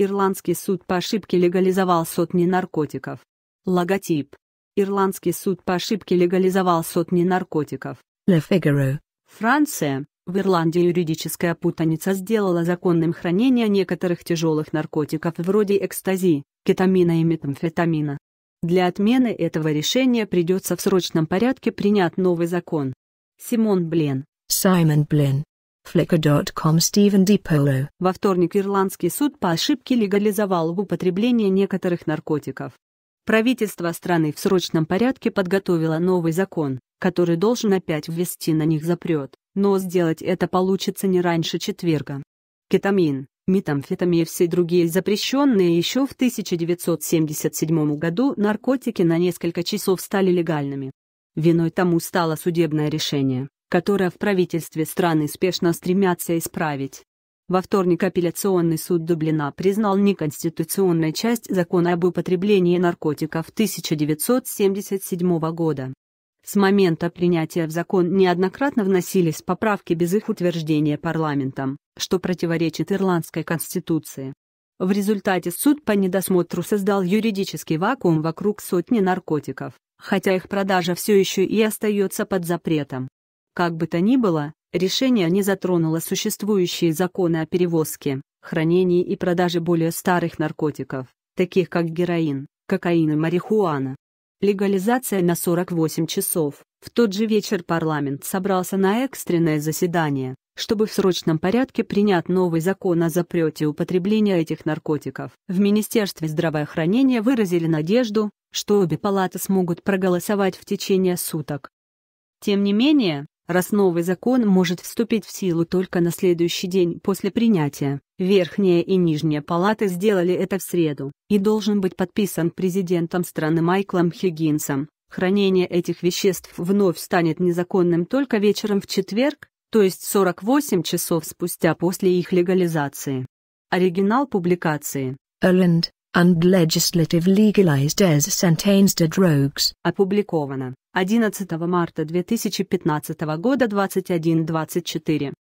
Ирландский суд по ошибке легализовал сотни наркотиков. Логотип. Ирландский суд по ошибке легализовал сотни наркотиков. Le Figaro. Франция. В Ирландии юридическая путаница сделала законным хранение некоторых тяжелых наркотиков вроде экстази, кетамина и метамфетамина. Для отмены этого решения придется в срочном порядке принять новый закон. Симон Блен. Simon Blinn. Flickr.com Stephen DiPolo. Во вторник Ирландский суд по ошибке легализовал употребление некоторых наркотиков. Правительство страны в срочном порядке подготовило новый закон, который должен опять ввести на них запрет, но сделать это получится не раньше четверга. Кетамин, метамфетамин и все другие запрещенные еще в 1977 году наркотики на несколько часов стали легальными. Виной тому стало судебное решение, которое в правительстве страны спешно стремятся исправить. Во вторник апелляционный суд Дублина признал неконституционной часть закона об употреблении наркотиков 1977 года. С момента принятия в закон неоднократно вносились поправки без их утверждения парламентом, что противоречит Ирландской конституции. В результате суд по недосмотру создал юридический вакуум вокруг сотни наркотиков, хотя их продажа все еще и остается под запретом. Как бы то ни было, решение не затронуло существующие законы о перевозке, хранении и продаже более старых наркотиков, таких как героин, кокаин и марихуана. Легализация на 48 часов. В тот же вечер парламент собрался на экстренное заседание, чтобы в срочном порядке принять новый закон о запрете употребления этих наркотиков. В Министерстве здравоохранения выразили надежду, что обе палаты смогут проголосовать в течение суток. Тем не менее, раз новый закон может вступить в силу только на следующий день после принятия. Верхняя и нижняя палаты сделали это в среду, и должен быть подписан президентом страны Майклом Хиггинсом. Хранение этих веществ вновь станет незаконным только вечером в четверг, то есть 48 часов спустя после их легализации. Оригинал публикации. Ireland, and legislative legalized as sentenced drugs. Опубликовано 11 марта 2015 года 21.24.